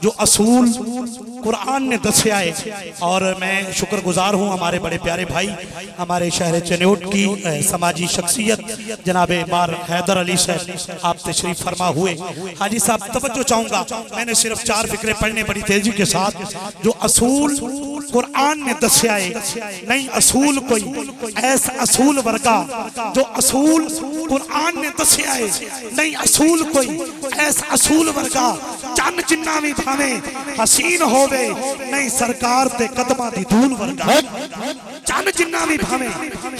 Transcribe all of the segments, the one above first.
جو اصول قرآن نے دسے آئے۔ اور میں شکر گزار ہوں ہمارے بڑے پیارے بھائی، ہمارے شہر چنیوٹ کی سماجی شخصیت۔ جناب مار حیدر علی صاحب، آپ تشریف فرما ہوئے۔ حاجی صاحب، توجہ چاہوں گا۔ میں نے صرف چار فکرے پڑھنے بڑی تیزی کے ساتھ۔ جو اصول قرآن نے دسے آئے، نہیں اصول کوئی، ایسا اصول ورگا۔ جو اصول قرآن نے دسے آئے، نہیں اصول کوئی، ایسا اصول ورگا۔ چند جنہ بھی بھانے حسین ہووے نہیں سرکار تے قدمہ دی دھول ورگا چند جنہ بھی بھانے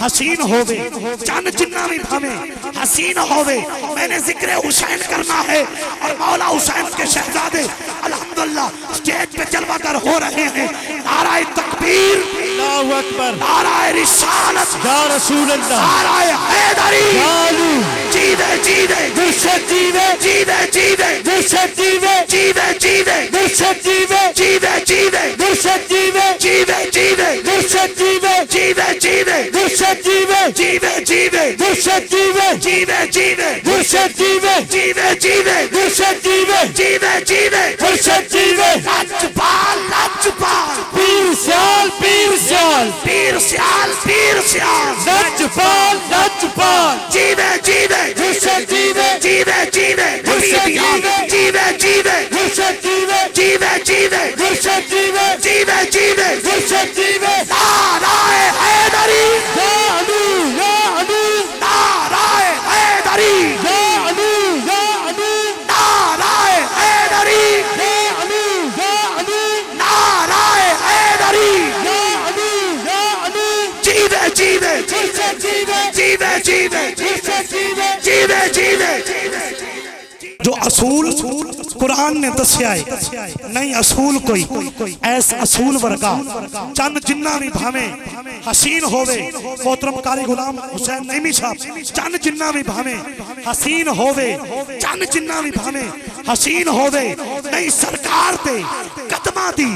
حسین ہووے چند جنہ بھی بھانے حسین ہووے میں نے ذکر حسین کرنا ہے اور مولا حسین کے شہزادے الحمدللہ سٹیج پہ جلوہ گر ہو رہے ہیں نعرہ تکبیر اللہ اکبر نعرہ رسالت یا رسول اللہ نعرہ حیدری چالو جیدے جیدے درشد جیوے جیدے جیدے درشد جیوے جیدے جیدے درشد جیوے جیدے جیدے درشد جیوے جیدے جیدے درشد جیوے جیدے جیدے درشد جیوے جیدے جیدے درشد جیوے جیدے جیدے درشد جیوے جیدے جیدے درشد جیوے جیدے جیدے جیوے لجپال لجپال پیر سیال پیر سیال پیر سیال پیر سیال لجپال جیدے جیدے درشد جیوے جیدے جیدے جیدے درشد جیوے جیدے جیدے درشد جیوے جیدے جیدے درشد جیوے جو اصول قرآن نے دسیا ہے، نہیں اصول کوئی، ایس اصول ورگا۔ چند جنہ بھی بھامے حسین ہووے، محترم کاری غلام حسین نعیمی صاحب، چند جنہ بھی بھامے حسین ہووے، چند جنہ بھی بھامے حسین ہووے۔ نہیں، سرکار تے قدمہ دی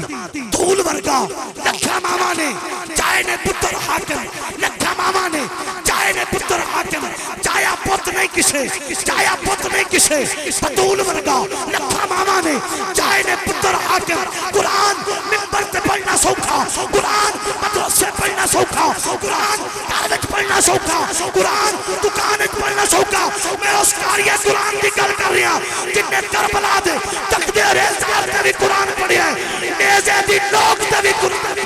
دھول ورگا لکھا ماما نے چاہے نے پتر حاکم لکھا ماما نے چاہے نے پتر حاکم چاہیا پت نہیں کسے چاہیا پت نہیں کسے بطول ورگا لکھا ماما نے چاہے نے پتر حاکم، قرآن ممبر سے پڑھنا سوکھا، قرآن مدرس سے پڑھنا سوکھا، قرآن کارج پڑھنا سوکھا، قرآن دکانت پڑھنا سوکھا، میں اس کاریہ قرآن کی گل کر رہا جن نے کربلا دے تک دے ریزار تے بھی قرآن پڑھے ہیں، نیزے دی لوگ تے بھی قرآن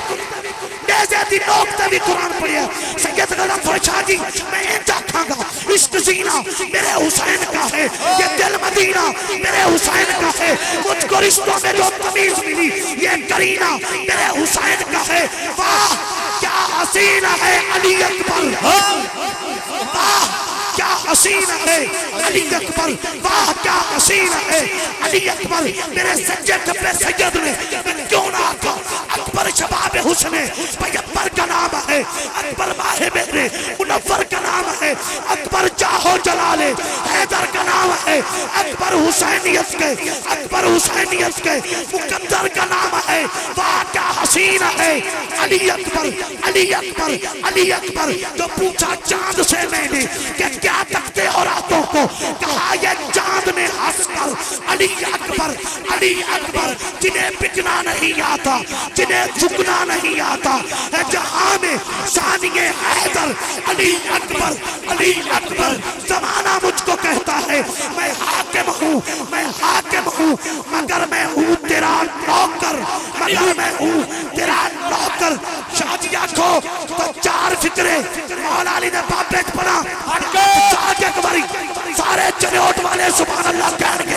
نیزے دی لوگ تے بھی قرآن پڑھے ہیں۔ سید غلط فرشاہ جی میں انجا کھاں گا عشق زینہ میرے حسین کا ہے یہ دل مدینہ، میرے حسین کا ہے مجھ کو رشتوں میں جو تمیز ملی، یہ کرینہ، میرے حسین کا ہے واہ، کیا حسین ہے علی اکبر۔ واہ، کیا حسین ہے علی اکبر۔ واہ، کیا حسین ہے علی اکبر۔ میرے سجے کپڑے سید نے میں کیوں نہ آتا اکبر شباب حسن پیغمبر کا نام ہے، اکبر ماہ میرے اکبر جلالے حیدر کا نام ہے، اکبر حسینیت کے، اکبر حسینیت کے، مقدر کا نام ہے حسین ہے علی اکبر علی اکبر علی اکبر جو پوچھا چاند سے میں نے کہ کیا تکتے اور راتوں کو کہا یہ چاند نے ہنس کر علی اکبر علی اکبر، جنہیں بکنا نہیں آتا، جنہیں جھکنا نہیں آتا۔ ہے جہاں میں ثانی حیدر، علی اکبر علی اکبر، زمانہ مجھ کو کہتا ہے، میں حاکم ہوں، میں حاکم ہوں، مگر میں ہوں تیرا نوکر مگر میں ہوں تیرا نوکر شادیہ کو تو چار فکرے مولا علی نے بابیت پڑا چاہتے اکبری سارے چنوٹ والے سبحان اللہ کہنے گے۔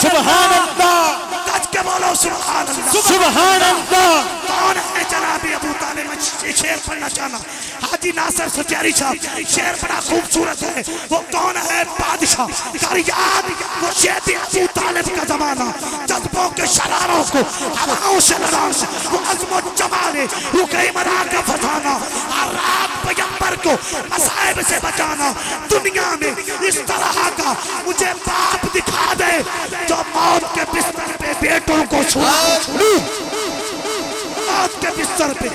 سبحان اللہ! کچ کے بولو سبحان اللہ؟ سبحان اللہ! کون ہے شیر پڑھنا چاہنا حاجی ناصر سچیاری صاحب، شیر بڑا خوبصورت ہے۔ وہ کون ہے؟ بادشاہ۔ کریاد وہ شیط ابو طالب کا زمانہ۔ جذبوں کے شراروں کو، ہواؤں سے لڑانا۔ وہ عظم و جمال رکے مرا کا فسانا ہر رات کو مصائب سے بچانا۔ دنیا میں اس طرح کا مجھے باپ دکھا دے، جو موت کے بستر پہ بیٹوں کو چھوڑا موت کے بستر پہ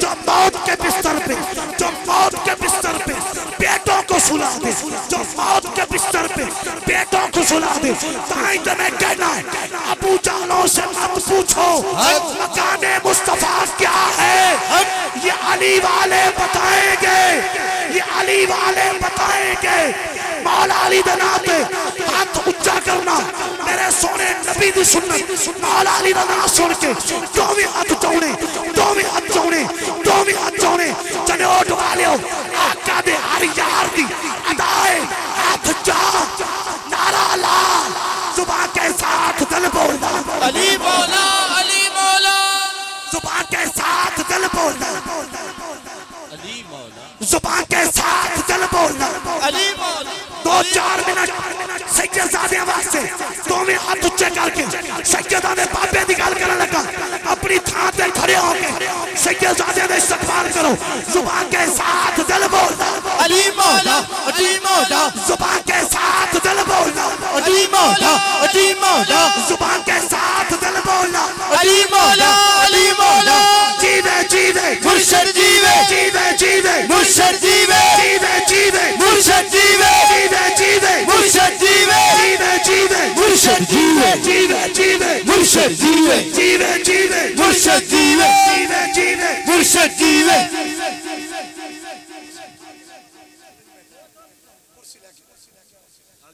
جو موت کے بستر پہ جو موت کے بستر پہ بیٹوں کو سلا دے جو موت کے بستر پہ بیٹوں کو سلا دے۔ تائیں تمہیں کہنا ہے ابو جانوں سے مت پوچھو مکان مصطفیٰ کیا ہے؟ یہ علی والے بتائیں گے یہ علی والے بتائیں گے۔ مولا علی دناتے ہاتھ اچھا کرنا۔ میرے سونے نبی دی سنت مولا علی دنا سن کے دو بھی ہاتھ چونے دو بھی ہاتھ چونے دو بھی ہاتھ چونے چنے اوٹ والے ہو آقا دے ہر یار دی ادائے ہاتھ چاہ نارا لال زبان کے ساتھ دل بولنا۔ علی مولا علی مولا۔ زبان کے ساتھ دل بولنا۔ علی مولا۔ زبان کے ساتھ دل بولنا۔ علی مولا۔ دو چار منٹ سید زادے ہاتھ اچھے کر کے سیدہ نے بابے دی گل کرنے لگا۔ اپنی تھان تے کھڑے ہو کے سید زادے نے استقبال کرو۔ زبان کے ساتھ دل بولنا۔ علی مولا علی مولا۔ زبان کے ساتھ دل بولنا۔ علی مولا علی مولا۔ زبان کے ساتھ دل بولنا۔ علی مولا علی مولا۔ جیوے جیوے۔ مرشد جیوے۔ جیوے جیوے۔ مرشد جیوے۔ جیوے جیوے۔ مرشد جیوے۔ جیوے جیوے۔ مرشد جیوے۔ مرشد جیوے جیوے جیوے مرشد جیوے جیوے جیوے مرشد جیوے جیوے جیوے مرشد جیوے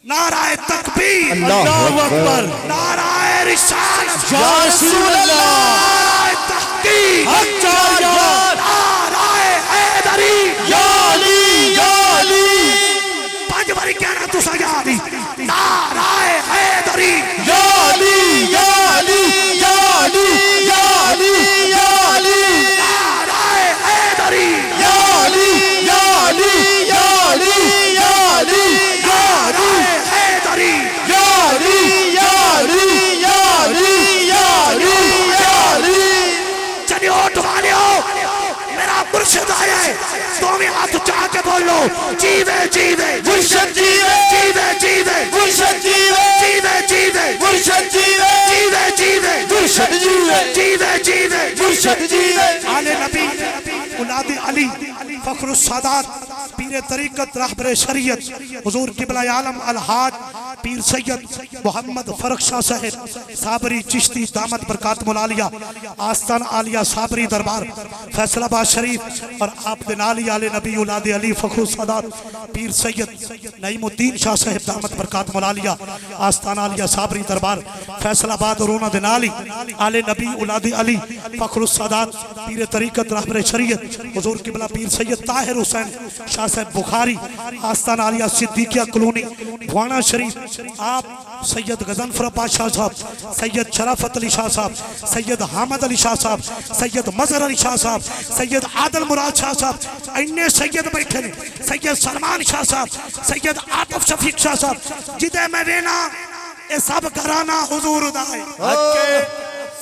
نعرہ تکبیر. اللہ اکبر. نعرہ رسالت. یا رسول اللہ. نعرہ تحقیق. حق چار نعرہ حیدری یا علی یا علی پانچ باری کہنا تو سجا دی نعرہ حیدری یا علی یا علی یا علی یا علی یا علی نعرہ حیدری یا علی یا علی یا علی یا علی یا علی نعرہ حیدری یا علی یا علی یا علی یا علی یا علی چلی اوٹ والے ہو۔ میرا مرشد آیا ہے۔ تو میں ہاتھ چاہ کے بولو۔ جیوے جیوے، مرشد جیوے۔ جیوے جیوے، مرشد جیوے۔ جیوے جیوے، مرشد جیوے۔ جیوے جیوے، مرشد جیوے۔ جیوے جیوے، مرشد جیوے۔ آل نبی، اولاد علی، فخر السادات، پیر طریقت، رہبر شریعت، حضور قبلہ عالم الحاج پیر سید محمد فرق شاہ صاحب، صابری چشتی دامت برکات ملالیہ، آستان عالیہ صابری دربار، فیصل آباد شریف اور آپ دنالی آل نبی اولاد علی فخر السادات پیر سید نعیم الدین شاہ صاحب دامت برکات ملالیہ، آستان عالیہ صابری دربار، فیصل آباد رونا دنالی آل نبی اولاد علی فخر السادات پیر طریقت رہبر شریعت، حضور قبلہ پیر سید طاہر حسین شاہ صاحب بخاری، آستان عالیہ صدیقیہ کلونی بھوانا شریف آپ سید غزنفر پاشا صاحب سید شرافت علی شاہ صاحب سید حامد علی شاہ صاحب سید مظہر علی شاہ صاحب سید عادل مراد شاہ صاحب انہیں سید بیٹھے سید سلمان شاہ صاحب سید عاطف شفیق شاہ صاحب جدے میں وینا اے سب کرانا حضور دائے۔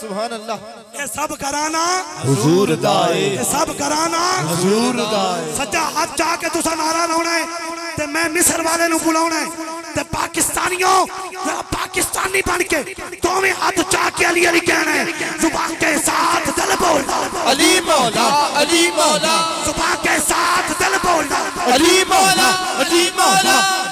سبحان اللہ اے سب کرانا حضور دائے۔ اے سب کرانا حضور دائے۔ سچا ہاتھ چاہ کے تسا نعرہ لاؤنا ہے تے میں مصر والے نو بلاؤنا ہے۔ تے پاکستانیوں! ذرا پاکستانی بن کے تو میں ہاتھ چاہ کے علی علی کہنا ہے۔ زبان کے ساتھ دل بولنا علی مولا علی مولا۔ زبان کے ساتھ دل بولنا علی مولا علی مولا۔